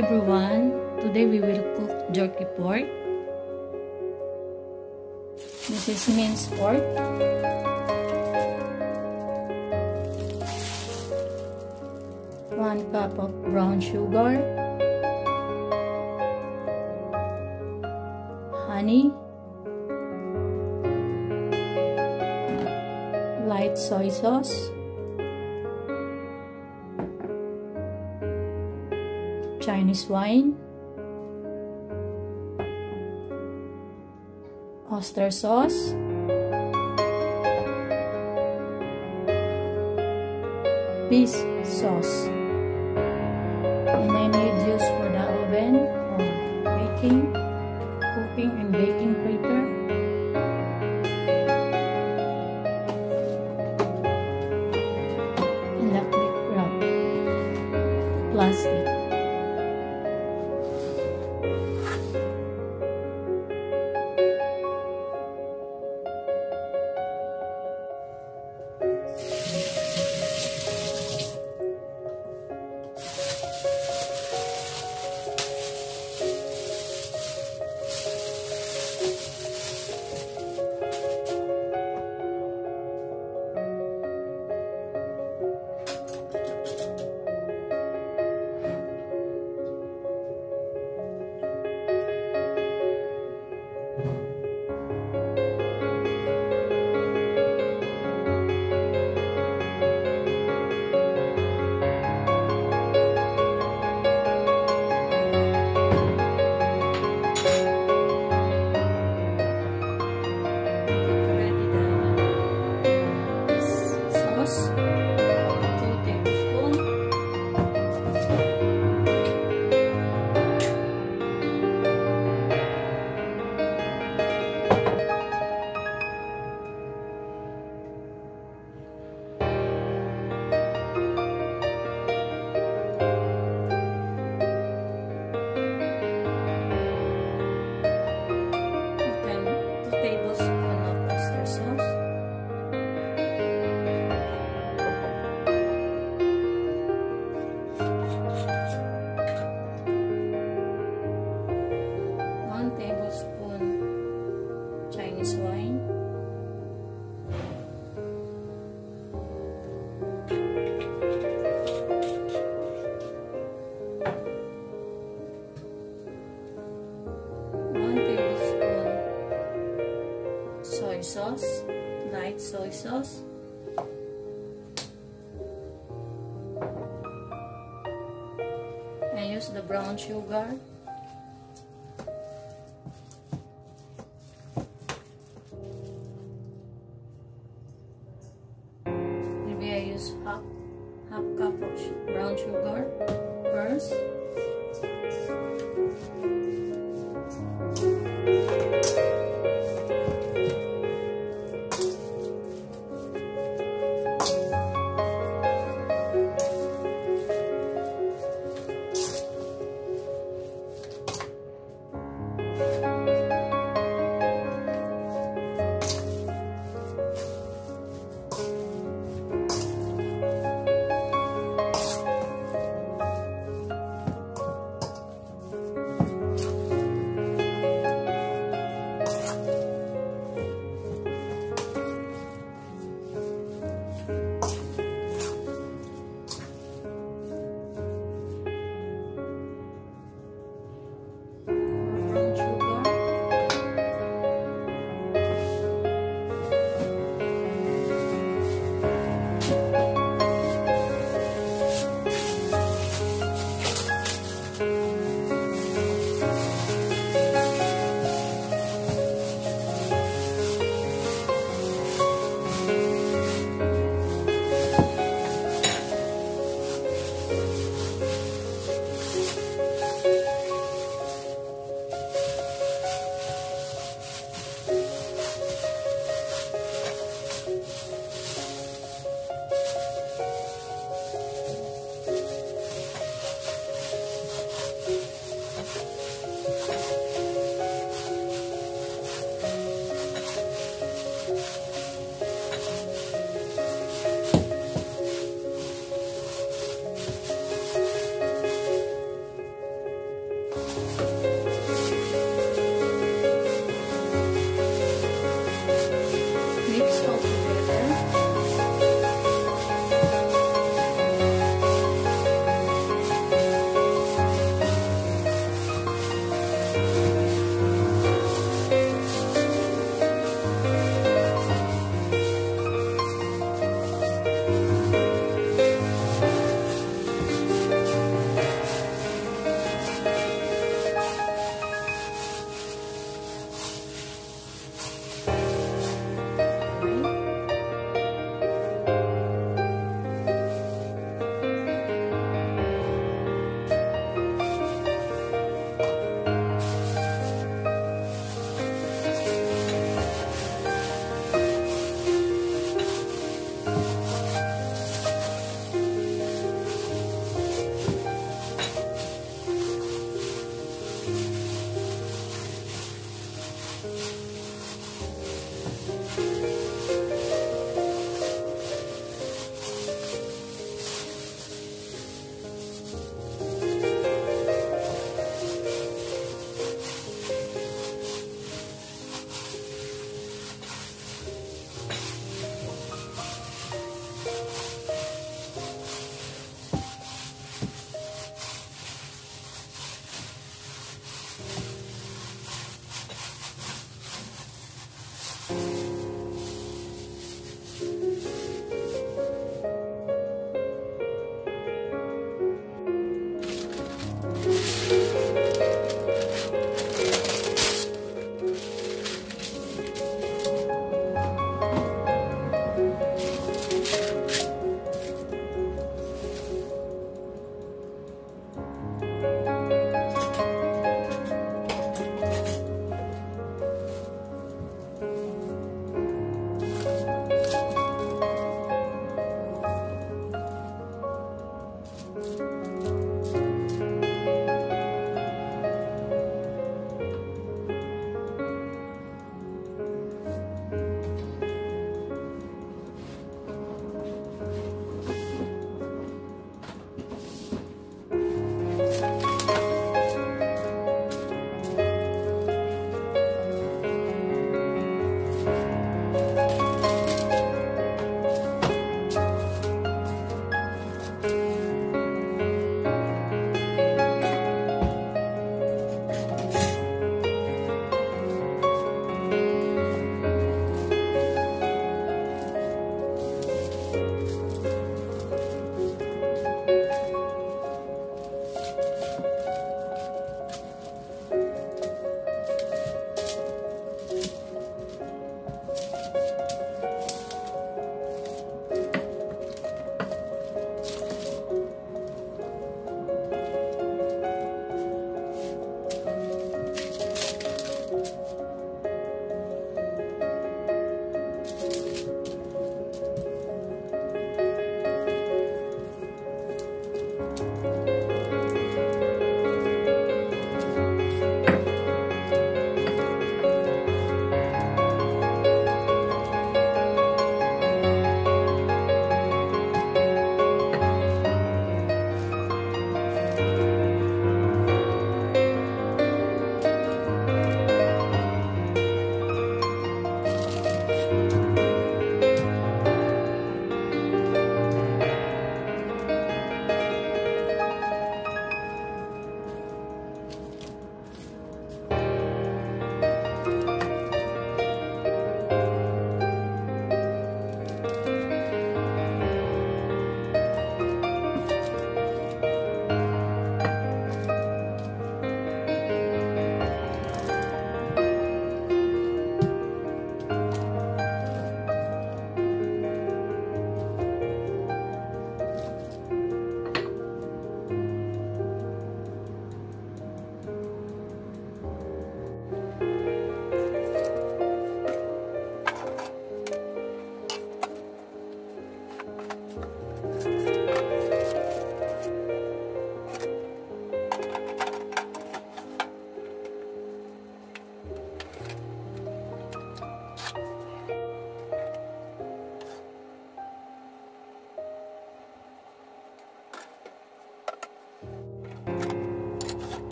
Everyone, today we will cook jerky pork. This is minced pork. One cup of brown sugar. Honey. Light soy sauce. Chinese wine, oyster sauce, peas sauce, and I need use for the oven for baking, cooking and baking paper. Sauce. I use the brown sugar.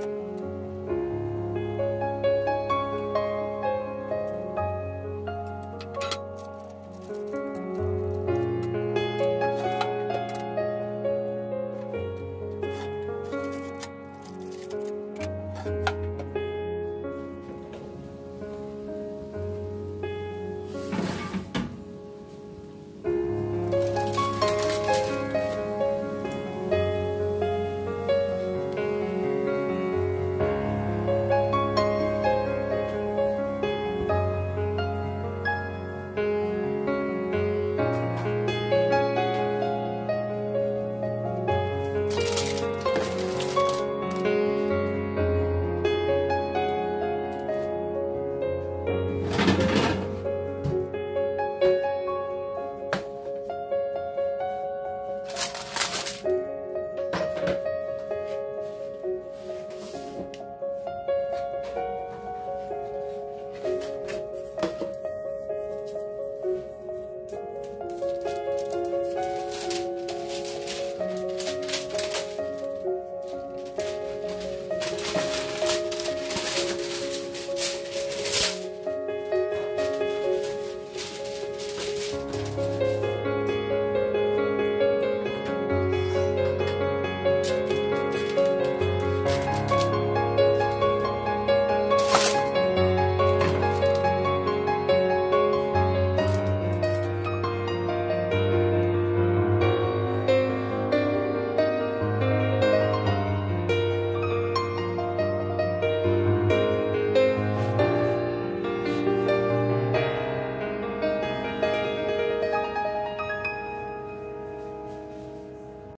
ま。